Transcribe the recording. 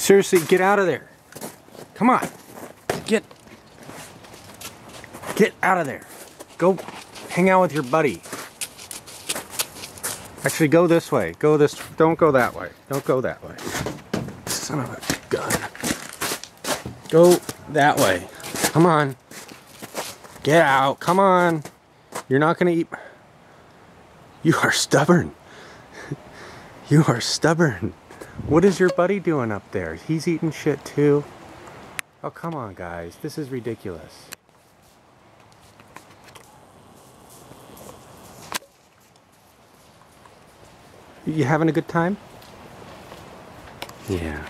Seriously, get out of there. Come on. Get. Get out of there. Go hang out with your buddy. Actually, go this way. Go this. Don't go that way. Don't go that way. Son of a gun. Go that way. Come on. Get out. Come on. You're not going to eat. You are stubborn. you are stubborn. What is your buddy doing up there? He's eating shit too. Oh, come on, guys. This is ridiculous. You having a good time? Yeah.